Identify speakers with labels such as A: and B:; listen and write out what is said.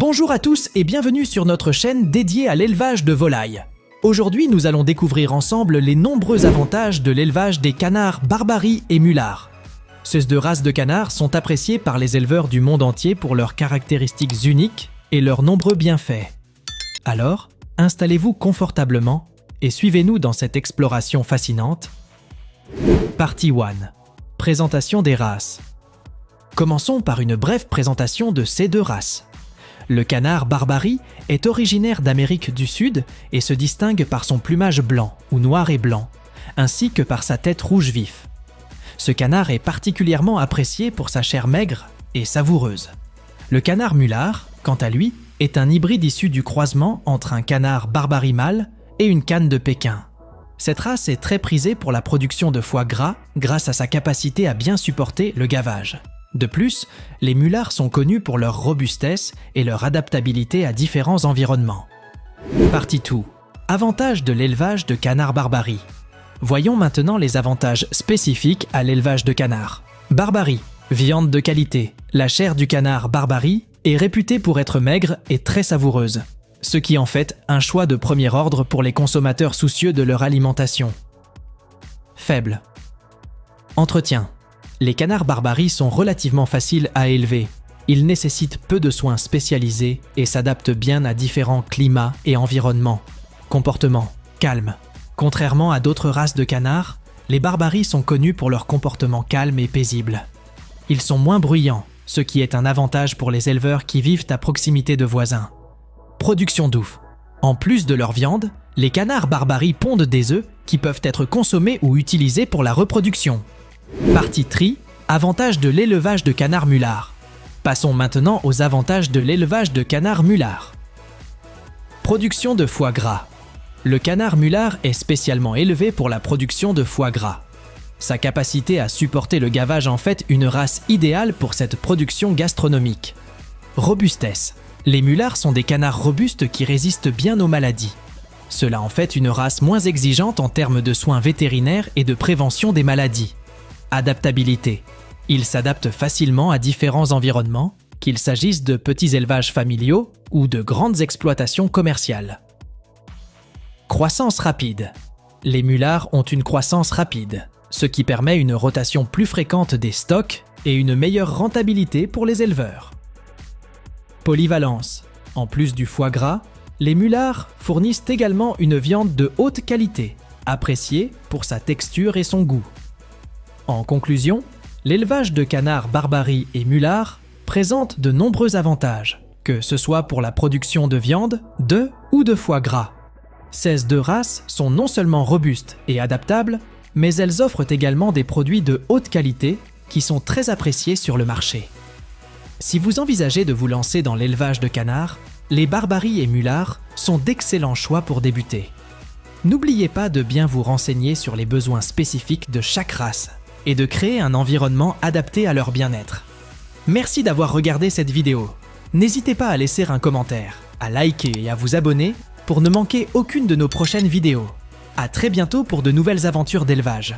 A: Bonjour à tous et bienvenue sur notre chaîne dédiée à l'élevage de volailles. Aujourd'hui, nous allons découvrir ensemble les nombreux avantages de l'élevage des canards Barbarie et Mullard. Ces deux races de canards sont appréciées par les éleveurs du monde entier pour leurs caractéristiques uniques et leurs nombreux bienfaits. Alors, installez-vous confortablement et suivez-nous dans cette exploration fascinante. Partie 1. Présentation des races. Commençons par une brève présentation de ces deux races. Le canard Barbarie est originaire d'Amérique du Sud et se distingue par son plumage blanc ou noir et blanc, ainsi que par sa tête rouge vif. Ce canard est particulièrement apprécié pour sa chair maigre et savoureuse. Le canard mulard, quant à lui, est un hybride issu du croisement entre un canard Barbarie mâle et une canne de Pékin. Cette race est très prisée pour la production de foie gras grâce à sa capacité à bien supporter le gavage. De plus, les mulards sont connus pour leur robustesse et leur adaptabilité à différents environnements. Partie 2. Avantages de l'élevage de canards barbarie. Voyons maintenant les avantages spécifiques à l'élevage de canards. Barbarie. Viande de qualité. La chair du canard barbarie est réputée pour être maigre et très savoureuse, ce qui en fait un choix de premier ordre pour les consommateurs soucieux de leur alimentation. Faible. Entretien. Les canards barbaries sont relativement faciles à élever. Ils nécessitent peu de soins spécialisés et s'adaptent bien à différents climats et environnements. Comportement calme. Contrairement à d'autres races de canards, les barbaries sont connus pour leur comportement calme et paisible. Ils sont moins bruyants, ce qui est un avantage pour les éleveurs qui vivent à proximité de voisins. Production d'ouf. En plus de leur viande, les canards barbaries pondent des œufs qui peuvent être consommés ou utilisés pour la reproduction. Partie tri, avantages de l'élevage de canards mulards. Passons maintenant aux avantages de l'élevage de canards mulards. Production de foie gras. Le canard mulard est spécialement élevé pour la production de foie gras. Sa capacité à supporter le gavage en fait une race idéale pour cette production gastronomique. Robustesse. Les mulards sont des canards robustes qui résistent bien aux maladies. Cela en fait une race moins exigeante en termes de soins vétérinaires et de prévention des maladies. Adaptabilité. Ils s'adaptent facilement à différents environnements, qu'il s'agisse de petits élevages familiaux ou de grandes exploitations commerciales. Croissance rapide. Les mulards ont une croissance rapide, ce qui permet une rotation plus fréquente des stocks et une meilleure rentabilité pour les éleveurs. Polyvalence. En plus du foie gras, les mulards fournissent également une viande de haute qualité, appréciée pour sa texture et son goût. En conclusion, l'élevage de canards barbarie et mulards présente de nombreux avantages, que ce soit pour la production de viande, de ou de foie gras. Ces deux races sont non seulement robustes et adaptables, mais elles offrent également des produits de haute qualité qui sont très appréciés sur le marché. Si vous envisagez de vous lancer dans l'élevage de canards, les barbaries et mulards sont d'excellents choix pour débuter. N'oubliez pas de bien vous renseigner sur les besoins spécifiques de chaque race et de créer un environnement adapté à leur bien-être. Merci d'avoir regardé cette vidéo. N'hésitez pas à laisser un commentaire, à liker et à vous abonner pour ne manquer aucune de nos prochaines vidéos. A très bientôt pour de nouvelles aventures d'élevage.